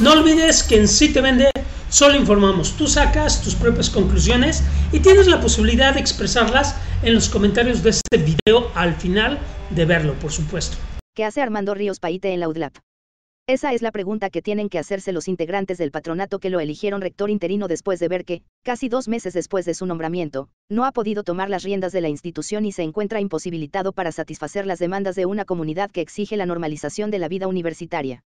No olvides que en Si Te Vende solo informamos, tú sacas tus propias conclusiones y tienes la posibilidad de expresarlas en los comentarios de este video al final de verlo, por supuesto. ¿Qué hace Armando Ríos Paite en la UDLAP? Esa es la pregunta que tienen que hacerse los integrantes del patronato que lo eligieron rector interino después de ver que, casi dos meses después de su nombramiento, no ha podido tomar las riendas de la institución y se encuentra imposibilitado para satisfacer las demandas de una comunidad que exige la normalización de la vida universitaria.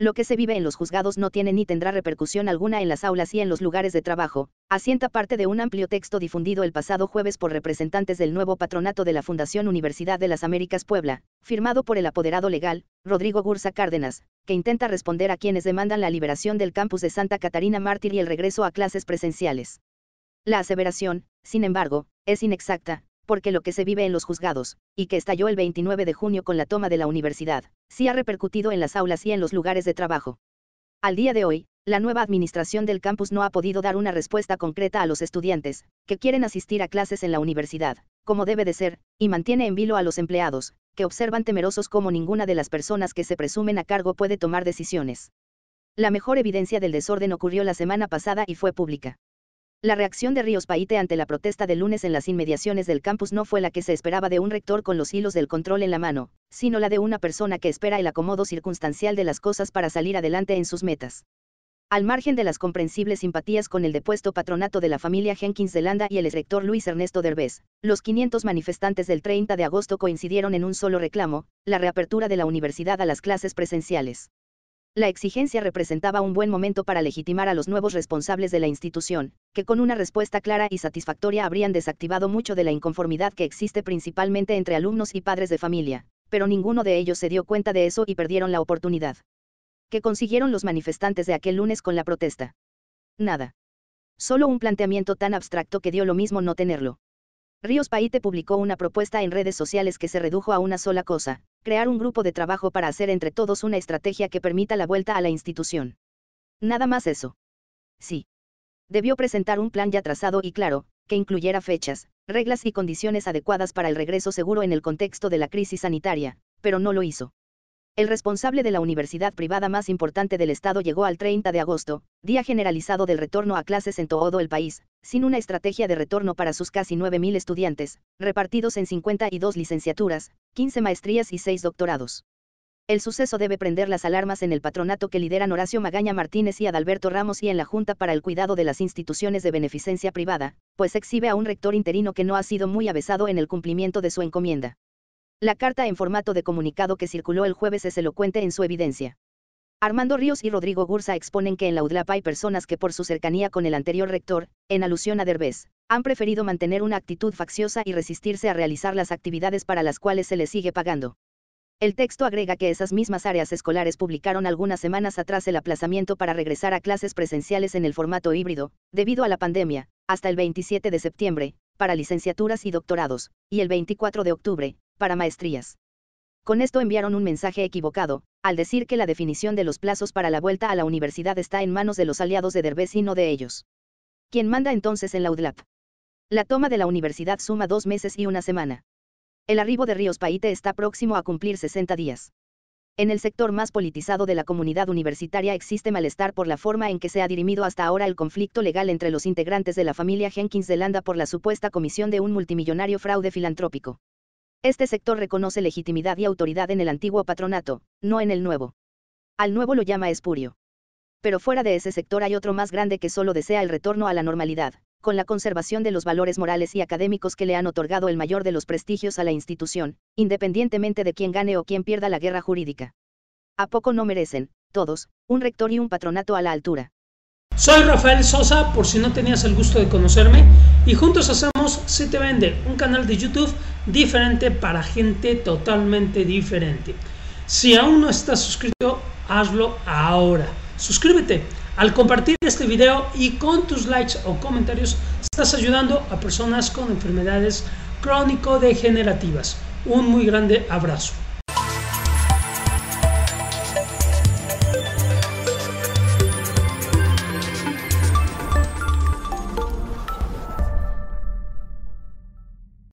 Lo que se vive en los juzgados no tiene ni tendrá repercusión alguna en las aulas y en los lugares de trabajo, asienta parte de un amplio texto difundido el pasado jueves por representantes del nuevo patronato de la Fundación Universidad de las Américas Puebla, firmado por el apoderado legal, Rodrigo Gursa Cárdenas, que intenta responder a quienes demandan la liberación del campus de Santa Catarina Mártir y el regreso a clases presenciales. La aseveración, sin embargo, es inexacta, porque lo que se vive en los juzgados, y que estalló el 29 de junio con la toma de la universidad, sí ha repercutido en las aulas y en los lugares de trabajo. Al día de hoy, la nueva administración del campus no ha podido dar una respuesta concreta a los estudiantes, que quieren asistir a clases en la universidad, como debe de ser, y mantiene en vilo a los empleados, que observan temerosos como ninguna de las personas que se presumen a cargo puede tomar decisiones. La mejor evidencia del desorden ocurrió la semana pasada y fue pública. La reacción de Ríos Paite ante la protesta del lunes en las inmediaciones del campus no fue la que se esperaba de un rector con los hilos del control en la mano, sino la de una persona que espera el acomodo circunstancial de las cosas para salir adelante en sus metas. Al margen de las comprensibles simpatías con el depuesto patronato de la familia Jenkins de Landa y el rector Luis Ernesto Derbez, los 500 manifestantes del 30 de agosto coincidieron en un solo reclamo, la reapertura de la universidad a las clases presenciales. La exigencia representaba un buen momento para legitimar a los nuevos responsables de la institución, que con una respuesta clara y satisfactoria habrían desactivado mucho de la inconformidad que existe principalmente entre alumnos y padres de familia, pero ninguno de ellos se dio cuenta de eso y perdieron la oportunidad. ¿Qué consiguieron los manifestantes de aquel lunes con la protesta? Nada. Solo un planteamiento tan abstracto que dio lo mismo no tenerlo. Ríos Paite publicó una propuesta en redes sociales que se redujo a una sola cosa, crear un grupo de trabajo para hacer entre todos una estrategia que permita la vuelta a la institución. Nada más eso. Sí. Debió presentar un plan ya trazado y claro, que incluyera fechas, reglas y condiciones adecuadas para el regreso seguro en el contexto de la crisis sanitaria, pero no lo hizo. El responsable de la universidad privada más importante del estado llegó al 30 de agosto, día generalizado del retorno a clases en todo el país, sin una estrategia de retorno para sus casi 9.000 estudiantes, repartidos en 52 licenciaturas, 15 maestrías y 6 doctorados. El suceso debe prender las alarmas en el patronato que lideran Horacio Magaña Martínez y Adalberto Ramos y en la Junta para el Cuidado de las Instituciones de Beneficencia Privada, pues exhibe a un rector interino que no ha sido muy avesado en el cumplimiento de su encomienda. La carta en formato de comunicado que circuló el jueves es elocuente en su evidencia. Armando Ríos y Rodrigo Gursa exponen que en la UDLAP hay personas que por su cercanía con el anterior rector, en alusión a Derbez, han preferido mantener una actitud facciosa y resistirse a realizar las actividades para las cuales se les sigue pagando. El texto agrega que esas mismas áreas escolares publicaron algunas semanas atrás el aplazamiento para regresar a clases presenciales en el formato híbrido, debido a la pandemia, hasta el 27 de septiembre, para licenciaturas y doctorados, y el 24 de octubre, para maestrías. Con esto enviaron un mensaje equivocado, al decir que la definición de los plazos para la vuelta a la universidad está en manos de los aliados de Derbez y no de ellos. ¿Quién manda entonces en la UDLAP? La toma de la universidad suma dos meses y una semana. El arribo de Ríos Paite está próximo a cumplir 60 días. En el sector más politizado de la comunidad universitaria existe malestar por la forma en que se ha dirimido hasta ahora el conflicto legal entre los integrantes de la familia Jenkins de Landa por la supuesta comisión de un multimillonario fraude filantrópico. Este sector reconoce legitimidad y autoridad en el antiguo patronato, no en el nuevo. Al nuevo lo llama espurio. Pero fuera de ese sector hay otro más grande que solo desea el retorno a la normalidad, con la conservación de los valores morales y académicos que le han otorgado el mayor de los prestigios a la institución, independientemente de quién gane o quién pierda la guerra jurídica. ¿A poco no merecen, todos, un rector y un patronato a la altura? Soy Rafael Sosa, por si no tenías el gusto de conocerme, y juntos hacemos Se Te Vende, un canal de YouTube diferente para gente totalmente diferente. Si aún no estás suscrito, hazlo ahora. Suscríbete. Al compartir este video y con tus likes o comentarios, estás ayudando a personas con enfermedades crónico-degenerativas. Un muy grande abrazo.